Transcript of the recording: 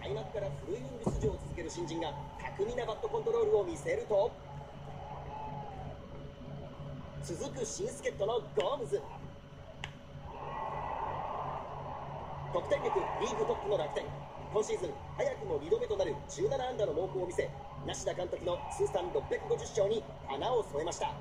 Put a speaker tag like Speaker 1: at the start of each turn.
Speaker 1: 開幕からフルイング出場を続ける新人が巧みなバットコントロールを見せると続く新助っ人のゴームズ。得点力リーグトップの楽天。今シーズン早くも2度目となる17安打の猛攻を見せ梨田監督の通算650勝に花を添えました。